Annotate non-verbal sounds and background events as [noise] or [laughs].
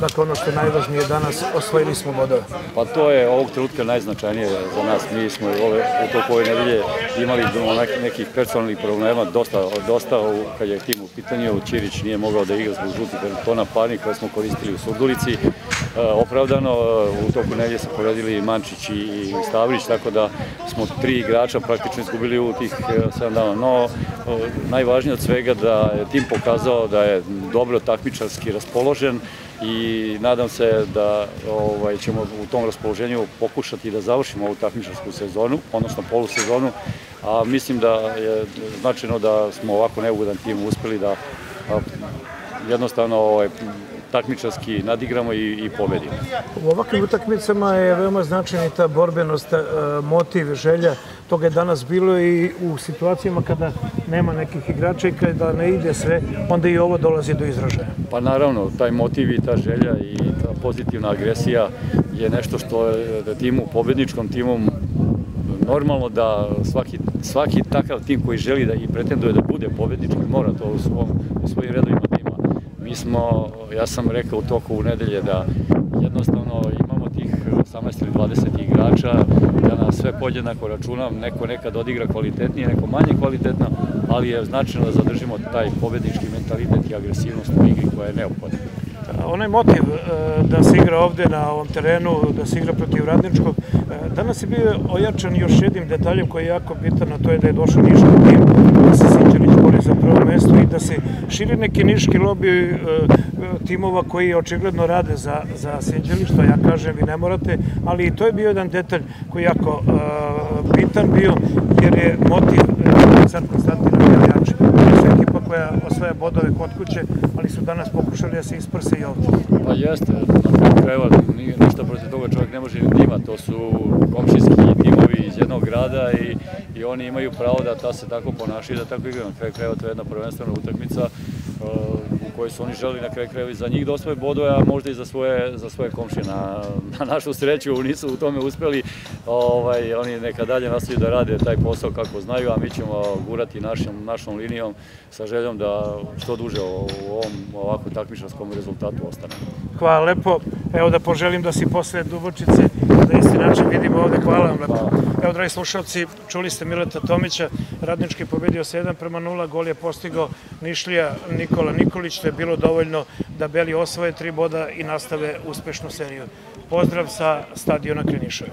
dakle ono što je najvažnije danas, osvojili smo bodove. Pa to je ovog trenutka najznačajnije za nas. Mi smo ove, u toku ove nedelje imali nekih personalnih problema, dosta, dosta kad je tim u pitanju, Ćirić nije mogao da igra zbog žutih kartona parnih koje smo koristili u Surdulici. E, opravdano, u toku nedelje su poredili Mančić i Stavrić, tako da smo tri igrača praktično izgubili u tih 7 dana. No, najvažnije od svega da je tim pokazao da je dobro takmičarski raspoložen i nadam se da ovaj, ćemo u tom raspoloženju pokušati da završimo ovu takmičarsku sezonu, odnosno polusezonu, a mislim da je značajno da smo ovako neugodan tim uspeli da jednostavno ovaj, takmičarski nadigramo i, i pobedimo. U ovakvim utakmicama je veoma značajna ta borbenost, e, motiv, želja. Toga je danas bilo i u situacijama kada nema nekih igrača i kada ne ide sve, onda i ovo dolazi do izražaja. Pa naravno, taj motiv i ta želja i ta pozitivna agresija je nešto što je timu, pobedničkom timom normalno da svaki, svaki takav tim koji želi da i pretenduje da bude pobednički mora to u, svom, u svojim redovima ima. Mi smo, ja sam rekao u toku u nedelje da jednostavno imamo tih 18 ili 20 igrača, ja na sve podjednako računam, neko nekad odigra kvalitetnije, neko manje kvalitetno, ali je značajno da zadržimo taj pobednički mentalitet i agresivnost u igri koja je neophodna. Onaj motiv e, da se igra ovde na ovom terenu, da se igra protiv Radničkog, e, danas je bio ojačan još jednim detaljem koji je jako bitan, a to je da je došao niški tim, da se Sinđanić bori za širi neki niški lobby e, timova koji očigledno rade za, za Sinđanić, što ja kažem, vi ne morate, ali i to je bio jedan detalj koji je jako bitan bio, jer je motiv sad Konstantina Bjeljača. To je ekipa koja osvaja bodove kod kuće, ali su danas pokušali da se isprse i ovde. Pa jeste, nije ništa protiv toga čovjek ne može ni ima, to su komšijski timovi iz jednog grada i, i oni imaju pravo da ta se tako ponašaju i da tako igraju. Na kraju krajeva to je jedna prvenstvena utakmica uh, u kojoj su oni želi na kraju krajeva i za njih da osvoje bodove, a možda i za svoje, za svoje komšije. Na, na našu sreću [laughs] nisu u tome uspeli, ovaj, oni neka dalje nastavljaju da rade taj posao kako znaju, a mi ćemo gurati našom, našom linijom sa željom da što duže u ovom ovako takmičarskom rezultatu ostane. Hvala lepo. Evo da poželim da si posle Dubočice da isti način vidimo ovde. Hvala vam lepo. Evo, dragi slušalci, čuli ste Mileta Tomića, Radnički pobedio 7 prema 0, gol je postigao Nišlija Nikola Nikolić, to je bilo dovoljno da Beli osvoje tri boda i nastave uspešnu seriju. Pozdrav sa stadiona Kliniševa.